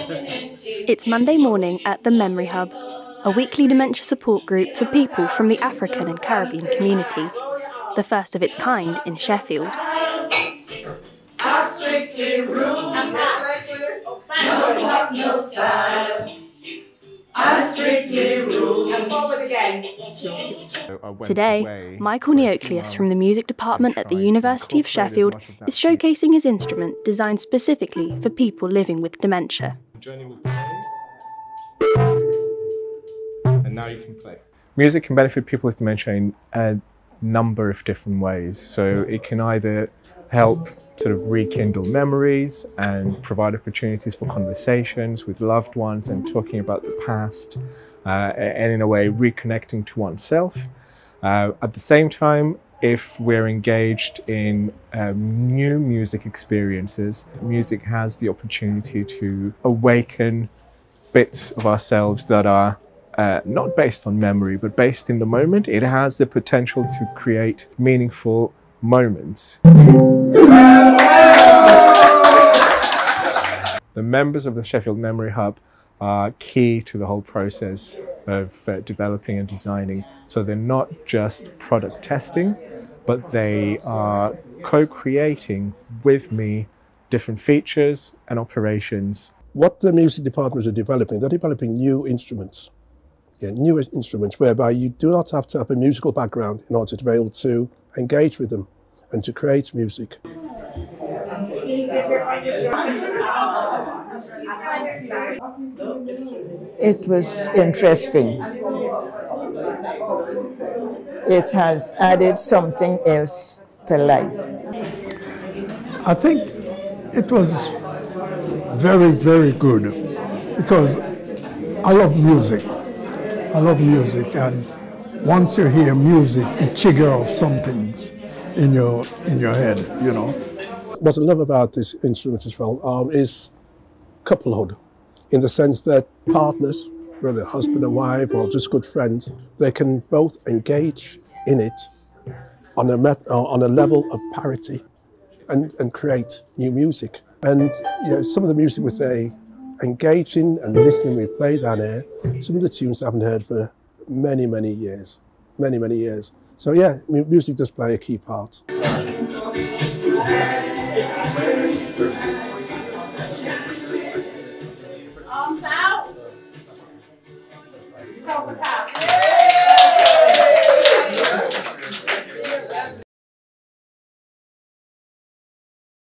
It's Monday morning at the Memory Hub, a weekly dementia support group for people from the African and Caribbean community, the first of its kind in Sheffield. Today, Michael Neokleous from the music department at the University of Sheffield is showcasing his instrument designed specifically for people living with dementia. And now you can play. Music can benefit people with dementia in a number of different ways. So it can either help sort of rekindle memories and provide opportunities for conversations with loved ones and talking about the past, uh, and in a way reconnecting to oneself. Uh, at the same time, if we're engaged in um, new music experiences, music has the opportunity to awaken bits of ourselves that are uh, not based on memory, but based in the moment. It has the potential to create meaningful moments. The members of the Sheffield Memory Hub are key to the whole process of uh, developing and designing. So they're not just product testing, but they are co-creating with me different features and operations. What the music departments are developing, they're developing new instruments. Yeah, new instruments whereby you do not have to have a musical background in order to be able to engage with them and to create music. It was interesting. It has added something else to life. I think it was very, very good because I love music. I love music, and once you hear music, it triggers off some things in your in your head, you know. What I love about this instrument as well um, is couplehood, in the sense that partners, whether husband and wife or just good friends, they can both engage in it on a, met, uh, on a level of parity and, and create new music. And you know, some of the music was a engaging and listening. We play down here some of the tunes I haven't heard for many, many years, many, many years. So yeah, music does play a key part.